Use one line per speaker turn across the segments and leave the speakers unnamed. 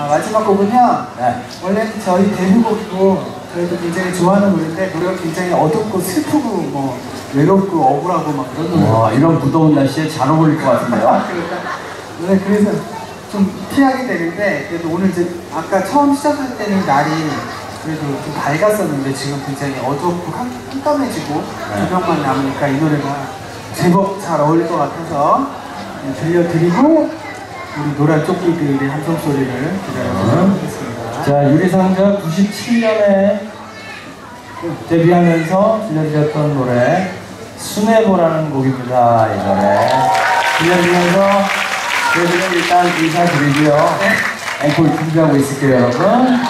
아, 마지막 곡은요.
네.
원래 저희 데뷔곡이고 저희도 굉장히 좋아하는 노래인데 노래가 굉장히 어둡고 슬프고 뭐 외롭고 억울하고 막 그런 노래.
와, 이런 무더운 날씨에 잘 어울릴 것 같은데요.
그러니까 원래 그래서 좀 피하게 되는데 그래도 오늘 이제 아까 처음 시작할 때는 날이 그래도 좀 밝았었는데 지금 굉장히 어둡고 깜, 깜깜해지고
네.
조명만 남으니까 이 노래가 제법 잘 어울릴 것 같아서 네, 들려드리고 우리 노란 쪼끼들의 함성 소리를 기다려보도록 하겠습니다.
자, 유리상자 97년에 데뷔하면서 들려드렸던 노래 순애보라는 곡입니다. 이 노래 들려드리면서 저희들은 일단 인사드리고요. 앵콜 준비하고 있을게요, 여러분.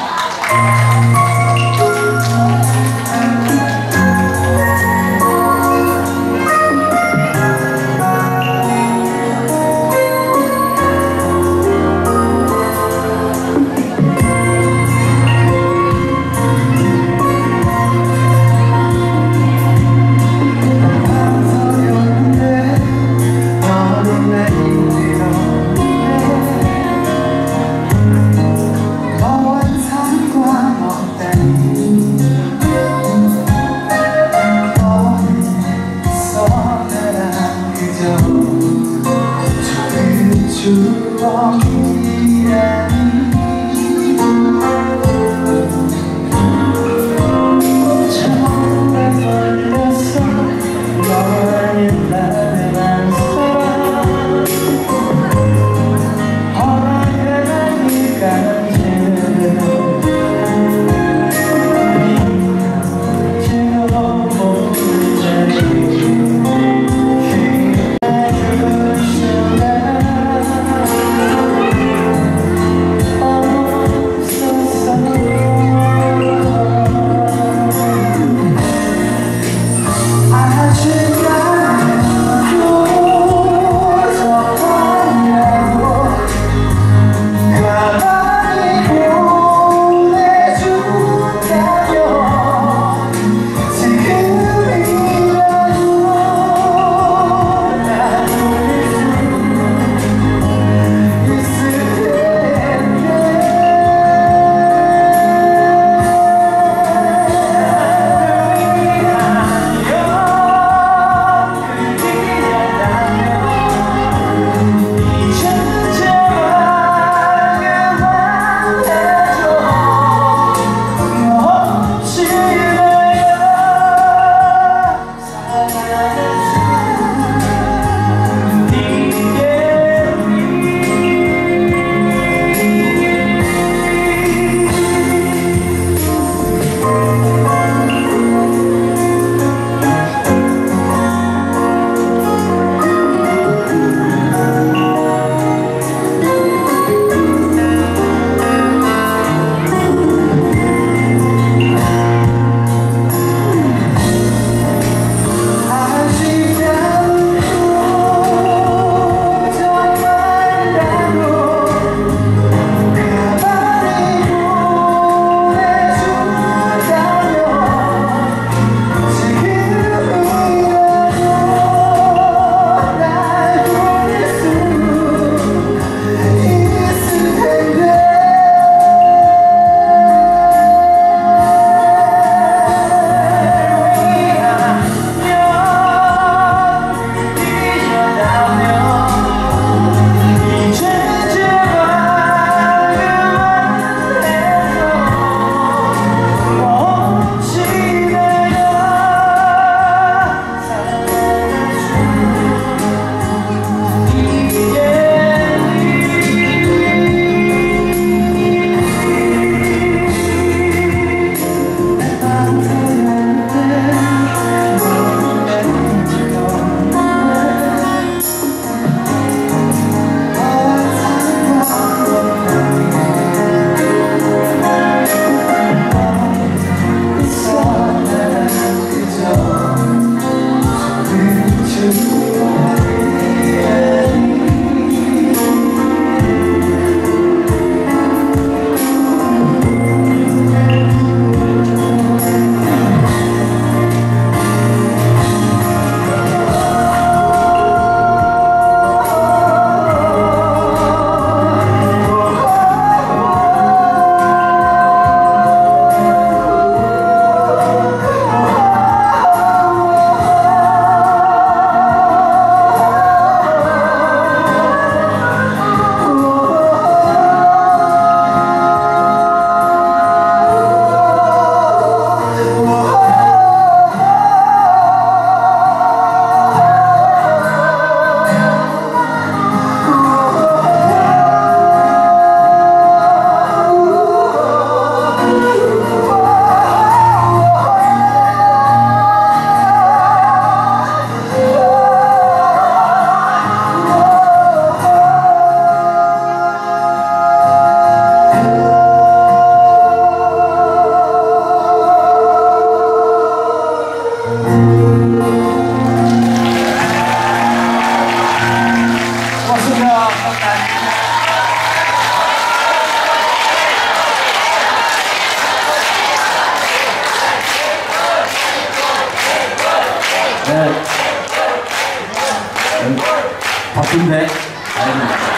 음, 바쁜데? 아니,